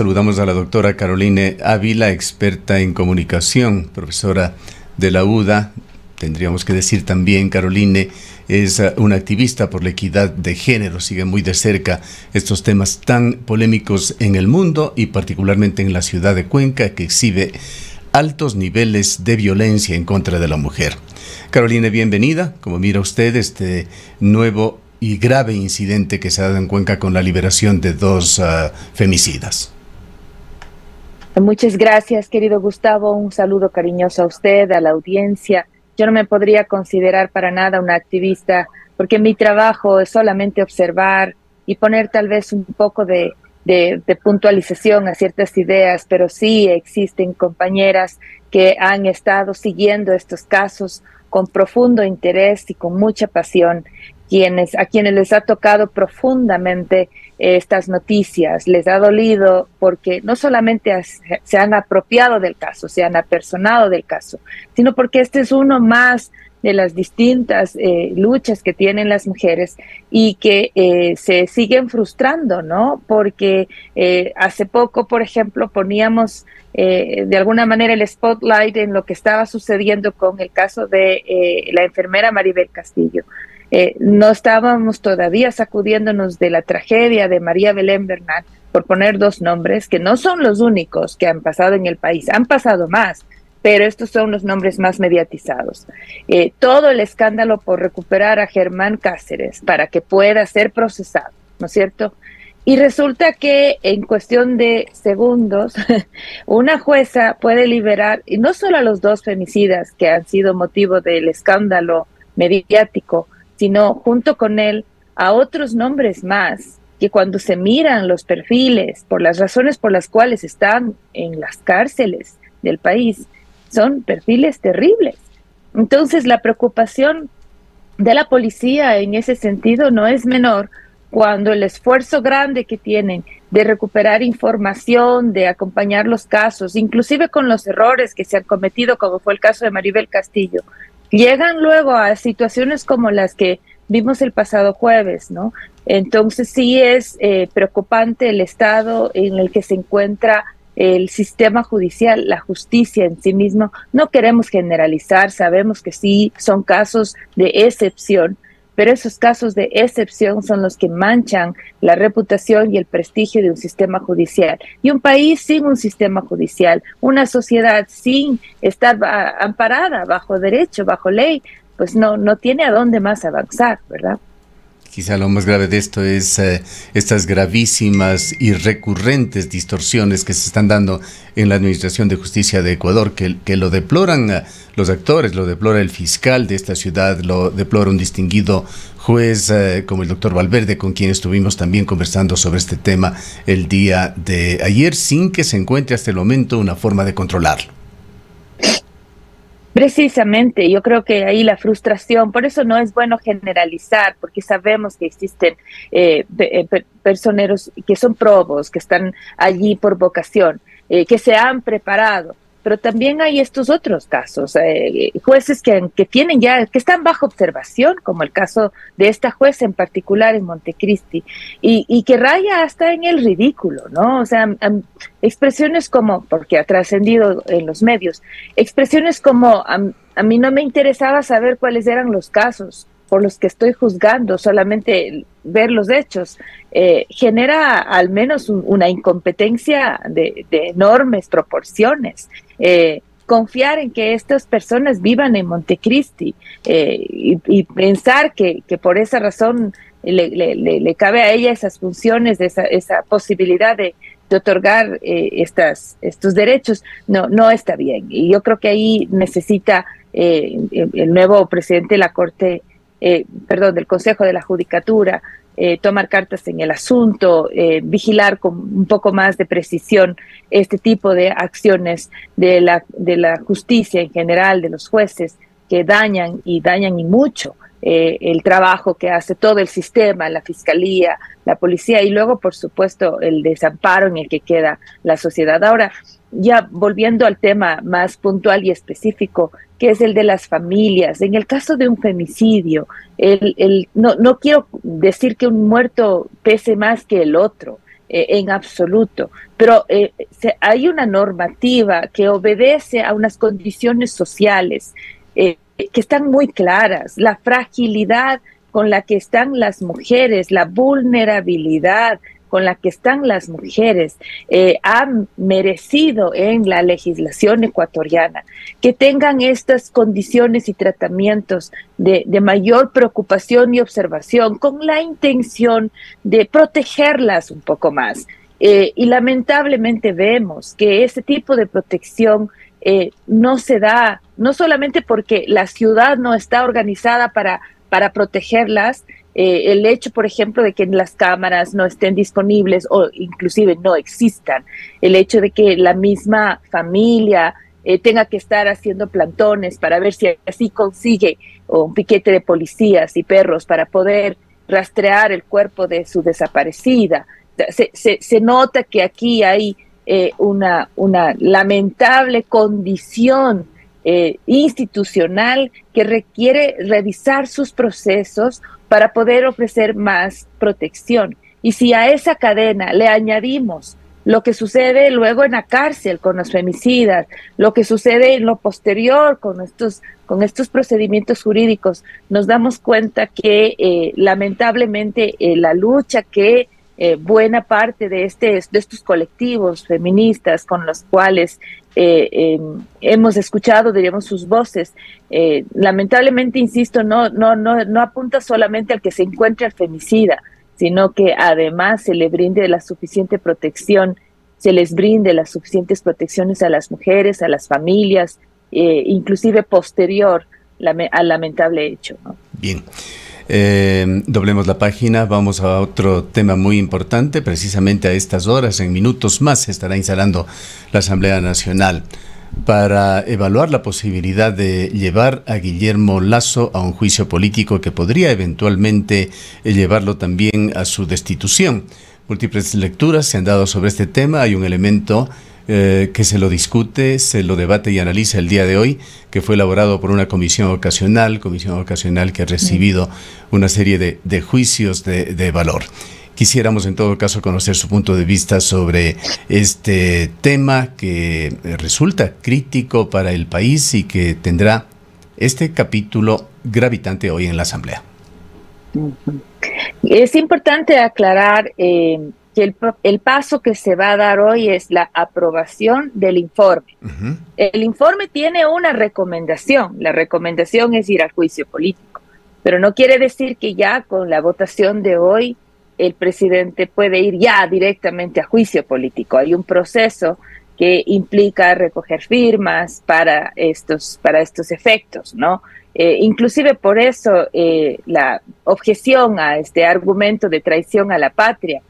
Saludamos a la doctora Caroline Ávila, experta en comunicación, profesora de la UDA. Tendríamos que decir también, Caroline, es uh, una activista por la equidad de género, sigue muy de cerca estos temas tan polémicos en el mundo y particularmente en la ciudad de Cuenca, que exhibe altos niveles de violencia en contra de la mujer. Caroline, bienvenida. Como mira usted, este nuevo y grave incidente que se ha dado en Cuenca con la liberación de dos uh, femicidas. Muchas gracias, querido Gustavo. Un saludo cariñoso a usted, a la audiencia. Yo no me podría considerar para nada una activista porque mi trabajo es solamente observar y poner tal vez un poco de, de, puntualización a ciertas ideas, pero sí existen compañeras que han estado siguiendo estos casos con profundo interés y con mucha pasión, quienes, a quienes les ha tocado profundamente estas noticias, les ha dolido porque no solamente se han apropiado del caso, se han apersonado del caso, sino porque este es uno más de las distintas eh, luchas que tienen las mujeres y que eh, se siguen frustrando, ¿no? Porque eh, hace poco, por ejemplo, poníamos de alguna manera el spotlight en lo que estaba sucediendo con el caso de la enfermera Maribel Castillo. Eh, no estábamos todavía sacudiéndonos de la tragedia de María Belén Bernal, por poner dos nombres, que no son los únicos que han pasado en el país, han pasado más, pero estos son los nombres más mediatizados. Eh, todo el escándalo por recuperar a Germán Cáceres para que pueda ser procesado, ¿no es cierto? Y resulta que en cuestión de segundos, una jueza puede liberar, y no solo a los dos femicidas que han sido motivo del escándalo mediático, sino junto con él a otros nombres más que cuando se miran los perfiles por las razones por las cuales están en las cárceles del país, son perfiles terribles. Entonces la preocupación de la policía en ese sentido no es menor cuando el esfuerzo grande que tienen de recuperar información, de acompañar los casos, inclusive con los errores que se han cometido, como fue el caso de Maribel Castillo, llegan luego a situaciones como las que vimos el pasado jueves, ¿no? Entonces sí es eh, preocupante el estado en el que se encuentra el sistema judicial, la justicia en sí mismo. No queremos generalizar, sabemos que sí son casos de excepción, pero esos casos de excepción son los que manchan la reputación y el prestigio de un sistema judicial. Y un país sin un sistema judicial, una sociedad sin estar amparada bajo derecho, bajo ley, pues no, no tiene a dónde más avanzar, ¿verdad? Quizá lo más grave de esto es eh, estas gravísimas y recurrentes distorsiones que se están dando en la Administración de Justicia de Ecuador, que, lo deploran eh, los actores, lo deplora el fiscal de esta ciudad, lo deplora un distinguido juez eh, como el doctor Valverde, con quien estuvimos también conversando sobre este tema el día de ayer, sin que se encuentre hasta el momento una forma de controlarlo. Precisamente, yo creo que ahí la frustración, por eso no es bueno generalizar, porque sabemos que existen eh, eh personeros que son probos, que están allí por vocación, eh, que se han preparado, pero también hay estos otros casos, eh, jueces que, que, tienen ya, que están bajo observación, como el caso de esta jueza en particular en Montecristi, y, y que raya hasta en el ridículo, ¿no? O sea, expresiones como, porque ha trascendido en los medios, expresiones como, a mí no me interesaba saber cuáles eran los casos, por los que estoy juzgando, solamente ver los hechos, eh, genera al menos una incompetencia de, enormes proporciones. Eh, confiar en que estas personas vivan en Montecristi eh, y, pensar que, por esa razón le, cabe a ella esas funciones, esa, esa posibilidad de, otorgar estas, estos derechos, no, no está bien. Y yo creo que ahí necesita el nuevo presidente de la Corte eh, perdón, del Consejo de la Judicatura, eh, tomar cartas en el asunto, eh, vigilar con un poco más de precisión este tipo de acciones de la, de la justicia en general, de los jueces, que dañan y dañan y mucho el trabajo que hace todo el sistema, la fiscalía, la policía y luego, por supuesto, el desamparo en el que queda la sociedad. Ahora, ya volviendo al tema más puntual y específico, que es el de las familias. En el caso de un femicidio, el, el, no, no quiero decir que un muerto pese más que el otro. en absoluto, pero hay una normativa que obedece a unas condiciones sociales que están muy claras, la fragilidad con la que están las mujeres, la vulnerabilidad con la que están las mujeres, eh, han merecido en la legislación ecuatoriana que tengan estas condiciones y tratamientos de, mayor preocupación y observación con la intención de protegerlas un poco más. Eh, y lamentablemente vemos que ese tipo de protección eh, no se da, no solamente porque la ciudad no está organizada para para protegerlas. Eh, el hecho, por ejemplo, de que las cámaras no estén disponibles o inclusive no existan, el hecho de que la misma familia eh, tenga que estar haciendo plantones para ver si así consigue un piquete de policías y perros para poder rastrear el cuerpo de su desaparecida. Se, nota que aquí hay eh, una, una lamentable condición eh, institucional que requiere revisar sus procesos para poder ofrecer más protección. Y si a esa cadena le añadimos lo que sucede luego en la cárcel con los femicidas, lo que sucede en lo posterior con estos, con estos procedimientos jurídicos, nos damos cuenta que eh, lamentablemente eh, la lucha que buena parte de, este, de estos colectivos feministas con los cuales eh, hemos escuchado, diríamos, sus voces. Eh, lamentablemente, insisto, no, no, no, no apunta solamente al que se encuentre al femicida, sino que además se le brinde la suficiente protección, se les brinde las suficientes protecciones a las mujeres, a las familias, eh, inclusive posterior al lamentable hecho. Bien. Eh, doblemos la página, vamos a otro tema muy importante. Precisamente a estas horas, en minutos más, se estará instalando la Asamblea Nacional para evaluar la posibilidad de llevar a Guillermo Lazo a un juicio político que podría eventualmente eh, llevarlo también a su destitución. Múltiples lecturas se han dado sobre este tema. Hay un elemento eh, que se lo discute, se lo debate y analiza el día de hoy, que fue elaborado por una comisión ocasional, comisión ocasional que ha recibido una serie de, juicios de, valor. Quisiéramos en todo caso conocer su punto de vista sobre este tema que resulta crítico para el país y que tendrá este capítulo gravitante hoy en la Asamblea. Es importante aclarar eh, que el, paso que se va a dar hoy es la aprobación del informe. El informe tiene una recomendación. La recomendación es ir al juicio político, pero no quiere decir que ya con la votación de hoy el presidente puede ir ya directamente a juicio político. Hay un proceso que implica recoger firmas para estos, para estos efectos, ¿no? Eh, inclusive por eso eh, la objeción a este argumento de traición a la patria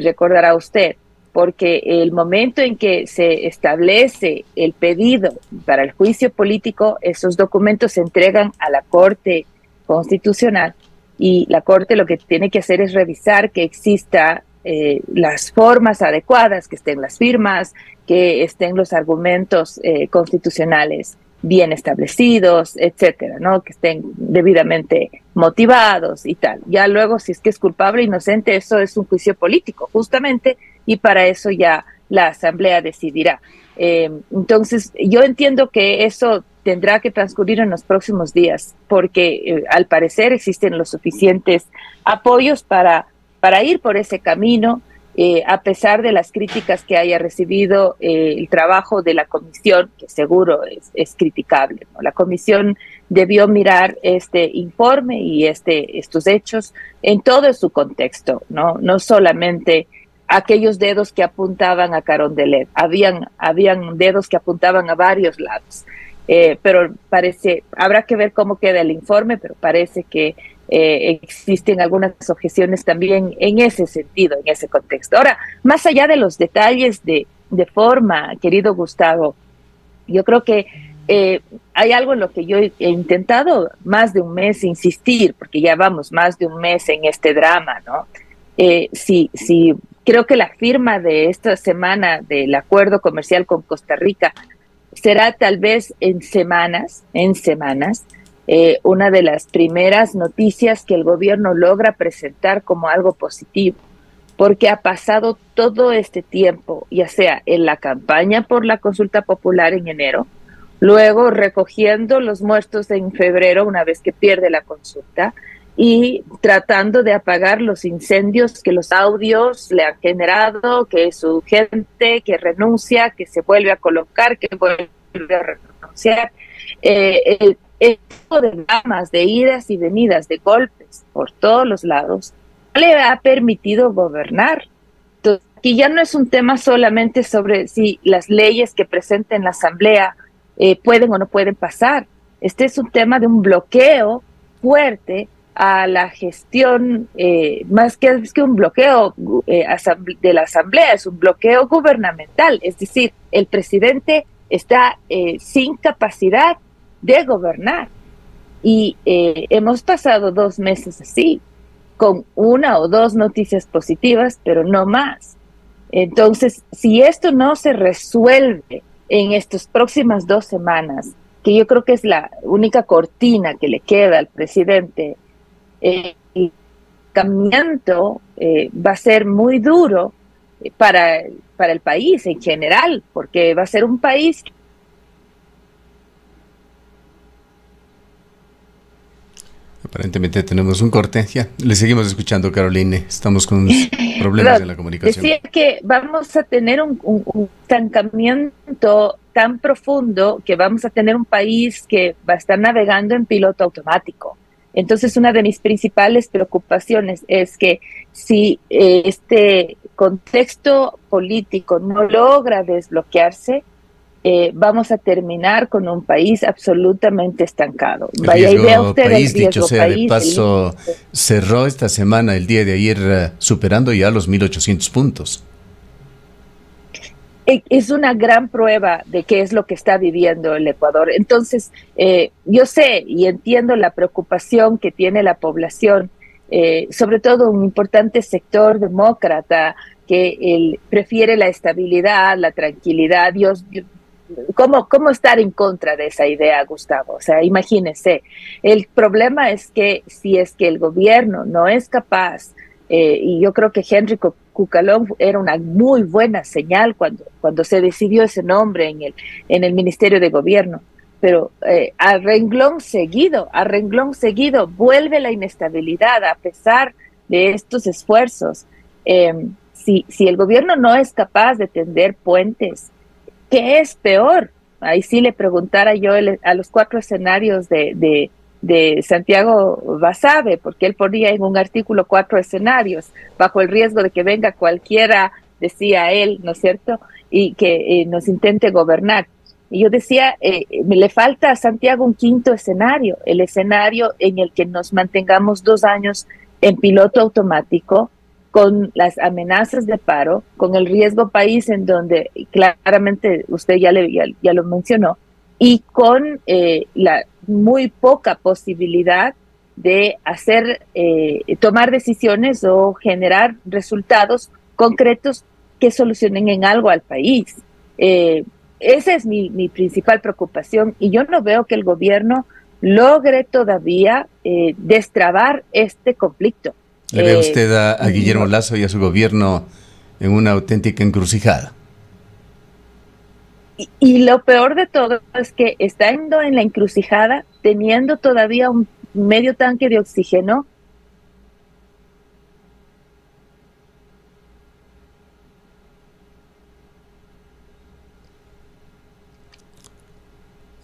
recordará usted, porque el momento en que se establece el pedido para el juicio político, esos documentos se entregan a la Corte Constitucional y la Corte lo que tiene que hacer es revisar que exista eh, las formas adecuadas, que estén las firmas, que estén los argumentos eh, constitucionales bien establecidos, etcétera, ¿no? Que estén debidamente motivados y tal. Ya luego, si es que es culpable o inocente, eso es un juicio político, justamente, y para eso ya la Asamblea decidirá. Eh, entonces, yo entiendo que eso tendrá que transcurrir en los próximos días, porque eh, al parecer existen los suficientes apoyos para, para ir por ese camino. Eh, a pesar de las críticas que haya recibido eh, el trabajo de la comisión, que seguro es, criticable. La comisión debió mirar este informe y este, estos hechos en todo su contexto, no, no solamente aquellos dedos que apuntaban a Carondelet, habían, habían dedos que apuntaban a varios lados. Eh, pero parece, habrá que ver cómo queda el informe, pero parece que eh, existen algunas objeciones también en ese sentido, en ese contexto. Ahora, más allá de los detalles de, forma, querido Gustavo, yo creo que eh, hay algo en lo que yo he intentado más de un mes insistir, porque ya vamos más de un mes en este drama, ¿no? Eh, sí, sí, creo que la firma de esta semana del acuerdo comercial con Costa Rica será tal vez en semanas, en semanas, eh, una de las primeras noticias que el gobierno logra presentar como algo positivo. porque ha pasado todo este tiempo, ya sea en la campaña por la consulta popular en enero, luego recogiendo los muertos en febrero una vez que pierde la consulta y tratando de apagar los incendios que los audios le han generado, que su gente que renuncia, que se vuelve a colocar, que vuelve a renunciar. Eh, tipo de dramas, de idas y venidas, de golpes por todos los lados, le ha permitido gobernar. Entonces, aquí ya no es un tema solamente sobre si las leyes que presenta en la Asamblea eh, pueden o no pueden pasar. Este es un tema de un bloqueo fuerte a la gestión, eh, más que, que un bloqueo eh, de la Asamblea, es un bloqueo gubernamental. Es decir, el presidente está sin capacidad de gobernar. Y hemos pasado dos meses así, con una o dos noticias positivas, pero no más. Entonces, si esto no se resuelve en estas próximas dos semanas, que yo creo que es la única cortina que le queda al presidente, eh, el cambiamiento eh, va a ser muy duro para, para el país en general, porque va a ser un país Aparentemente tenemos un corte. Ya, le seguimos escuchando, Caroline. Estamos con problemas en la comunicación. Decía que vamos a tener un, un, estancamiento tan profundo que vamos a tener un país que va a estar navegando en piloto automático. Entonces, una de mis principales preocupaciones es que si eh, este contexto político no logra desbloquearse, eh, vamos a terminar con un país absolutamente estancado. Vaya idea usted país, dicho sea de paso, cerró esta semana, el día de ayer, eh, superando ya los 1.800 puntos. E, es una gran prueba de qué es lo que está viviendo el Ecuador. Entonces, eh, yo sé y entiendo la preocupación que tiene la población, sobre todo un importante sector demócrata que él prefiere la estabilidad, la tranquilidad. Dios, ¿Cómo, ¿Cómo estar en contra de esa idea, Gustavo? O sea, imagínese, el problema es que si es que el gobierno no es capaz, eh, y yo creo que Henry Cucalón era una muy buena señal cuando, cuando se decidió ese nombre en el, en el Ministerio de Gobierno, pero eh, a renglón seguido, a renglón seguido, vuelve la inestabilidad a pesar de estos esfuerzos. Em, si, si el gobierno no es capaz de tender puentes, ¿Qué es peor? Ahí sí le preguntara yo a los cuatro escenarios de, de, Santiago Basabe, porque él ponía en un artículo cuatro escenarios, bajo el riesgo de que venga cualquiera, decía él, ¿no es cierto?, y que eh, nos intente gobernar. Y yo decía, eh, me le falta a Santiago un quinto escenario, el escenario en el que nos mantengamos dos años en piloto automático, con las amenazas de paro, con el riesgo país en donde claramente usted ya, le, ya, lo mencionó, y con eh, la muy poca posibilidad de hacer, eh, tomar decisiones o generar resultados concretos que solucionen en algo al país. Eh, esa es mi, mi, principal preocupación y yo no veo que el gobierno logre todavía destrabar este conflicto. ¿Le ve usted a, Guillermo Lazo y a su gobierno en una auténtica encrucijada? Y, lo peor de todo es que estando en la encrucijada, teniendo todavía un medio tanque de oxígeno,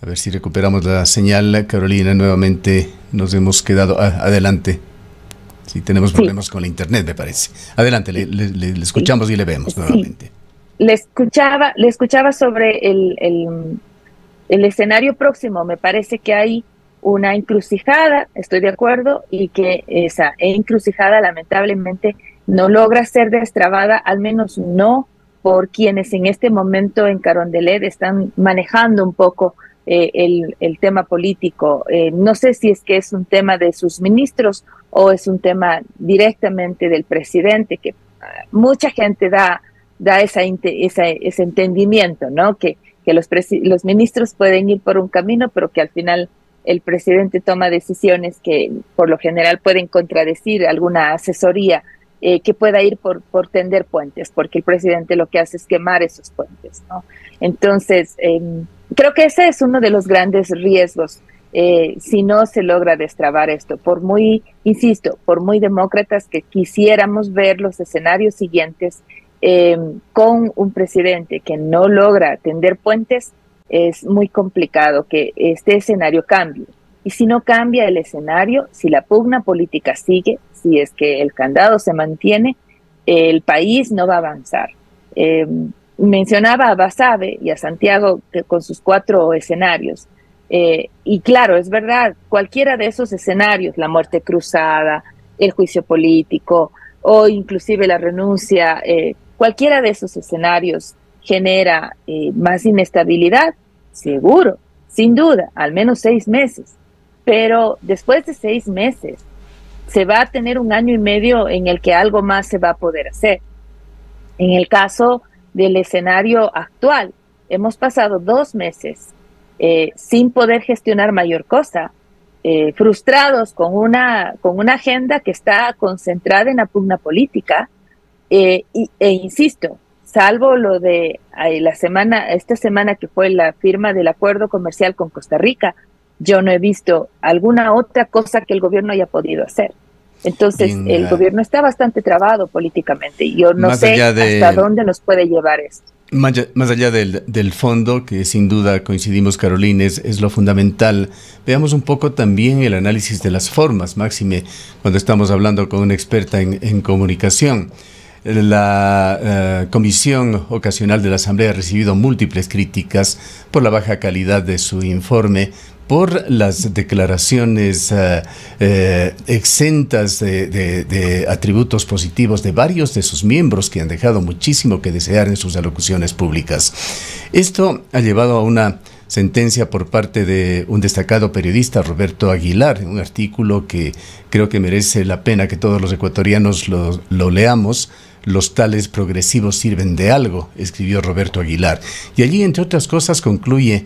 A ver si recuperamos la señal, Carolina. Nuevamente nos hemos quedado adelante. Sí, tenemos problemas con la internet, me parece. Adelante, le, escuchamos y le vemos nuevamente. Le escuchaba, le escuchaba sobre el, el, escenario próximo. Me parece que hay una encrucijada, estoy de acuerdo, y que esa encrucijada lamentablemente no logra ser destrabada, al menos no por quienes en este momento en Carondelet están manejando un poco eh, el, el, tema político. Eh, no sé si es que es un tema de sus ministros o es un tema directamente del presidente, que ah, mucha gente da, da esa, ese entendimiento, ¿no? Que, que los, los ministros pueden ir por un camino, pero que al final el presidente toma decisiones que por lo general pueden contradecir alguna asesoría eh, que pueda ir por, por tender puentes, porque el presidente lo que hace es quemar esos puentes. ¿no? Entonces, em, creo que ese es uno de los grandes riesgos eh, si no se logra destrabar esto. Por muy, insisto, por muy demócratas que quisiéramos ver los escenarios siguientes em, con un presidente que no logra tender puentes, es muy complicado que este escenario cambie. Y si no cambia el escenario, si la pugna política sigue, si es que el candado se mantiene, el país no va a avanzar. Eh, mencionaba a Basabe y a Santiago con sus cuatro escenarios. Eh, y claro, es verdad, cualquiera de esos escenarios, la muerte cruzada, el juicio político o inclusive la renuncia, eh, cualquiera de esos escenarios genera más inestabilidad, seguro, sin duda, al menos seis meses. Pero después de seis meses, se va a tener un año y medio en el que algo más se va a poder hacer. En el caso del escenario actual, hemos pasado dos meses eh, sin poder gestionar mayor cosa, eh, frustrados con una, con una agenda que está concentrada en la pugna política, eh, e insisto, salvo lo de la semana, esta semana que fue la firma del acuerdo comercial con Costa Rica, yo no he visto alguna otra cosa que el gobierno haya podido hacer. Entonces, el gobierno está bastante trabado políticamente y yo no sé hasta dónde nos puede llevar esto. Más, allá del, fondo, que sin duda coincidimos, Carolina, es, lo fundamental, veamos un poco también el análisis de las formas, máxime, cuando estamos hablando con una experta en, comunicación. La eh, Comisión Ocasional de la Asamblea ha recibido múltiples críticas por la baja calidad de su informe, por las declaraciones eh, eh, exentas de, atributos positivos de varios de sus miembros que han dejado muchísimo que desear en sus alocuciones públicas. Esto ha llevado a una sentencia por parte de un destacado periodista, Roberto Aguilar, un artículo que creo que merece la pena que todos los ecuatorianos lo leamos. Los tales progresivos sirven de algo, escribió Roberto Aguilar. Y allí, entre otras cosas, concluye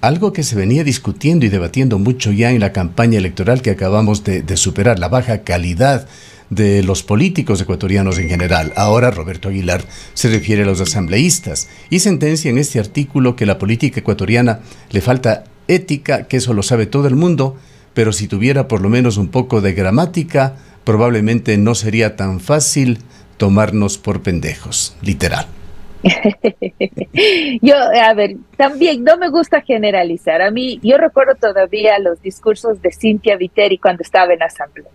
algo que se venía discutiendo y debatiendo mucho ya en la campaña electoral que acabamos de, superar, la baja calidad de los políticos ecuatorianos en general. Ahora Roberto Aguilar se refiere a los asambleístas y sentencia en este artículo que la política ecuatoriana le falta ética, que eso lo sabe todo el mundo, pero si tuviera por lo menos un poco de gramática, probablemente no sería tan fácil tomarnos por pendejos, literal. yo, a ver, también no me gusta generalizar. A mí, yo recuerdo todavía los discursos de Cintia Viteri cuando estaba en asamblea.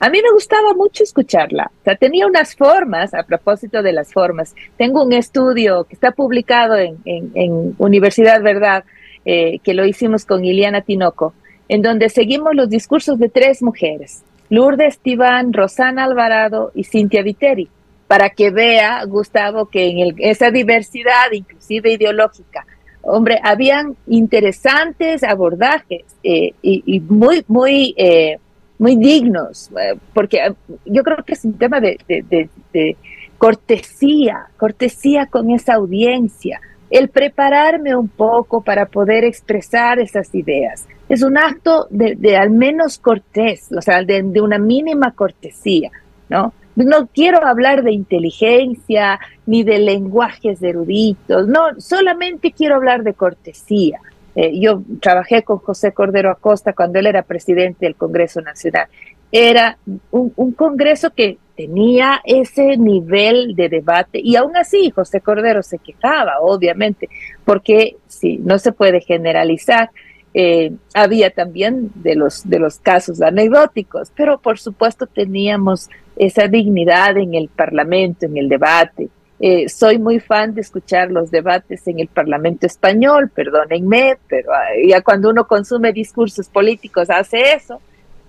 A mí me gustaba mucho escucharla. O sea, tenía unas formas, a propósito de las formas. Tengo un estudio que está publicado en, Universidad Verdad, eh, que lo hicimos con Iliana Tinoco, en donde seguimos los discursos de tres mujeres, Lourdes Tibán, Rosana Alvarado y Cintia Viteri para que vea, Gustavo, que en esa diversidad, inclusive ideológica, hombre, habían interesantes abordajes eh, y, muy, muy, eh, muy dignos, eh, porque yo creo que es un tema de, de, cortesía, cortesía con esa audiencia, el prepararme un poco para poder expresar esas ideas. Es un acto de, al menos cortés, o sea, de, una mínima cortesía, ¿no? No quiero hablar de inteligencia ni de lenguajes eruditos, no, solamente quiero hablar de cortesía. Eh, yo trabajé con José Cordero Acosta cuando él era presidente del Congreso Nacional. Era un, Congreso que tenía ese nivel de debate y aún así José Cordero se quejaba, obviamente, porque sí, no se puede generalizar. Eh, había también de los, de los casos anecdóticos, pero por supuesto teníamos esa dignidad en el Parlamento, en el debate. Eh, soy muy fan de escuchar los debates en el Parlamento español, perdónenme, pero ah, ya cuando uno consume discursos políticos hace eso.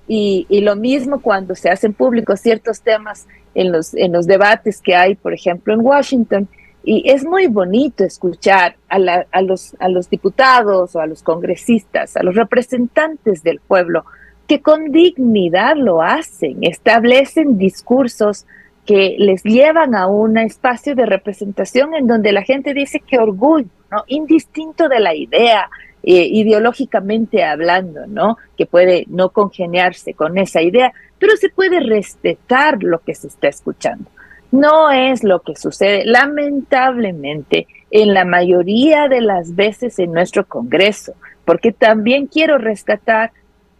Y, lo mismo cuando se hacen públicos ciertos temas en los, en los debates que hay, por ejemplo, en Washington. Y es muy bonito escuchar a, a, los, a los diputados o a los congresistas, a los representantes del pueblo, que con dignidad lo hacen, establecen discursos que les llevan a un espacio de representación en donde la gente dice que orgullo, ¿no? Indistinto de la idea, eh, ideológicamente hablando, ¿no? Que puede no congeniarse con esa idea, pero se puede respetar lo que se está escuchando. No es lo que sucede, lamentablemente, en la mayoría de las veces en nuestro Congreso, porque también quiero rescatar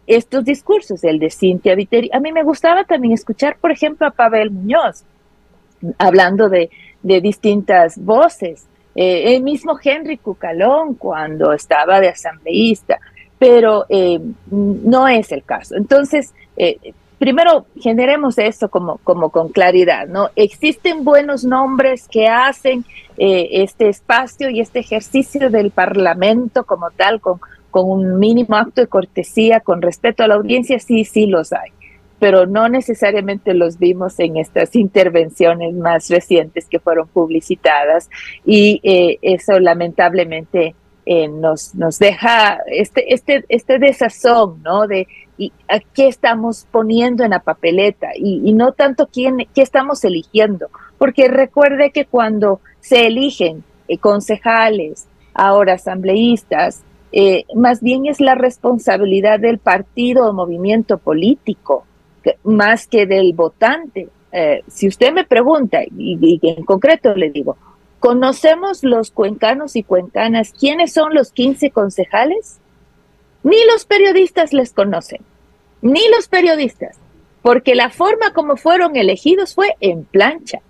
estos discursos, el de Cintia Viteri. A mí me gustaba también escuchar, por ejemplo, a Pavel Muñoz, hablando de, distintas voces, eh, el mismo Henry Cucalón cuando estaba de asambleísta, pero eh, no es el caso. Entonces, eh, primero generemos eso como, como con claridad, ¿no? Existen buenos nombres que hacen este espacio y este ejercicio del Parlamento como tal, con, con un mínimo acto de cortesía, con respeto a la audiencia, sí, sí los hay, pero no necesariamente los vimos en estas intervenciones más recientes que fueron publicitadas y eh, eso lamentablemente eh, nos, nos deja este, este, este desazón, ¿no? De a qué estamos poniendo en la papeleta y, no tanto quién, qué estamos eligiendo, porque recuerde que cuando se eligen eh, concejales, ahora asambleístas, eh, más bien es la responsabilidad del partido o movimiento político, más que del votante. Eh, si usted me pregunta, y, y en concreto le digo, ¿conocemos los cuencanos y cuencanas quiénes son los 15 concejales? Ni los periodistas les conocen, ni los periodistas, porque la forma como fueron elegidos fue en plancha.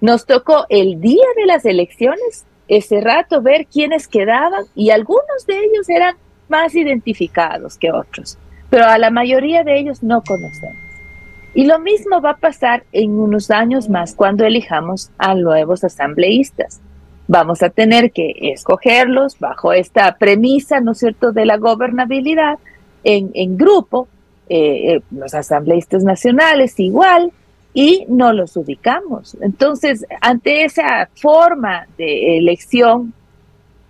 Nos tocó el día de las elecciones, ese rato, ver quiénes quedaban y algunos de ellos eran más identificados que otros, pero a la mayoría de ellos no conocemos. Y lo mismo va a pasar en unos años más cuando elijamos a nuevos asambleístas vamos a tener que escogerlos bajo esta premisa, ¿no es cierto?, de la gobernabilidad en, en grupo, eh, eh, los asambleístas nacionales igual, y no los ubicamos. Entonces, ante esa forma de elección,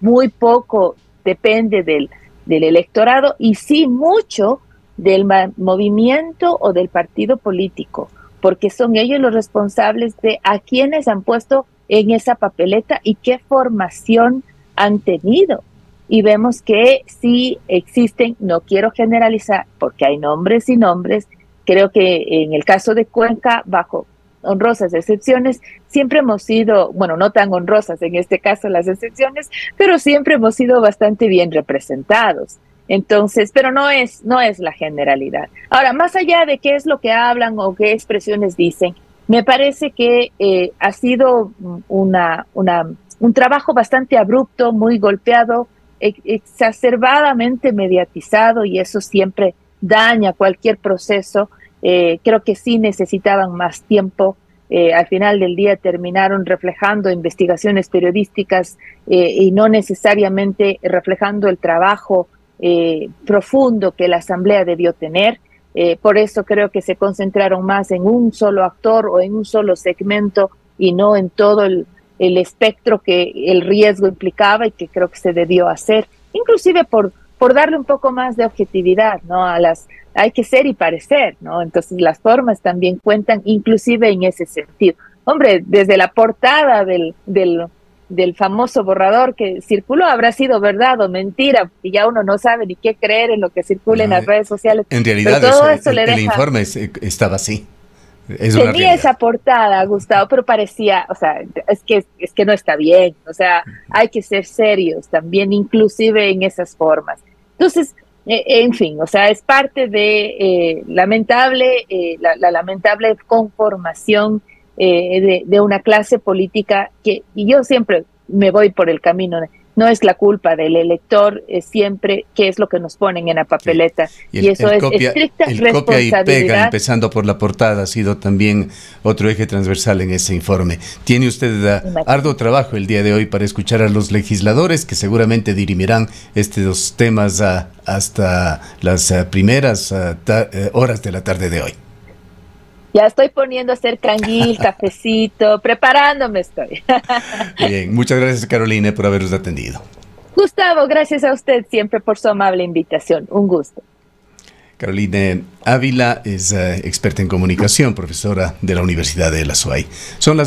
muy poco depende del, del electorado y sí mucho del movimiento o del partido político, porque son ellos los responsables de a quienes han puesto en esa papeleta y qué formación han tenido. Y vemos que sí existen, no quiero generalizar porque hay nombres y nombres, creo que en el caso de Cuenca, bajo honrosas excepciones, siempre hemos sido, bueno, no tan honrosas en este caso las excepciones, pero siempre hemos sido bastante bien representados. Entonces, pero no es, no es la generalidad. Ahora, más allá de qué es lo que hablan o qué expresiones dicen, me parece que eh, ha sido una, una, un trabajo bastante abrupto, muy golpeado, exacerbadamente mediatizado y eso siempre daña cualquier proceso. Eh, creo que sí necesitaban más tiempo. Eh, al final del día terminaron reflejando investigaciones periodísticas y no necesariamente reflejando el trabajo profundo que la Asamblea debió tener. Eh, por eso creo que se concentraron más en un solo actor o en un solo segmento y no en todo el, espectro que el riesgo implicaba y que creo que se debió hacer, inclusive por, por darle un poco más de objetividad, ¿no? A las, hay que ser y parecer, ¿no? Entonces las formas también cuentan, inclusive en ese sentido. Hombre, desde la portada del, del, del famoso borrador que circuló habrá sido verdad o mentira, y ya uno no sabe ni qué creer en lo que circula en las redes sociales. En realidad, todo eso, el, informe estaba así. tenía esa portada, Gustavo, pero parecía, o sea, es que, es que no está bien, o sea, hay que ser serios también, inclusive en esas formas. Entonces, eh, en fin, o sea, es parte de eh, lamentable, eh, la lamentable conformación eh, de, una clase política que, y yo siempre me voy por el camino, no es la culpa del elector, es siempre qué es lo que nos ponen en la papeleta. Y, eso es estricta el responsabilidad. Copia y pega, empezando por la portada, ha sido también otro eje transversal en ese informe. Tiene usted uh, arduo trabajo el día de hoy para escuchar a los legisladores que seguramente dirimirán estos temas uh, hasta las uh, primeras horas de la tarde de hoy. Ya estoy poniendo a hacer canguil, cafecito, preparándome estoy. Bien, muchas gracias Carolina por habernos atendido. Gustavo, gracias a usted siempre por su amable invitación. Un gusto. Carolina Ávila es eh, experta en comunicación, profesora de la Universidad de la SUAY. Son las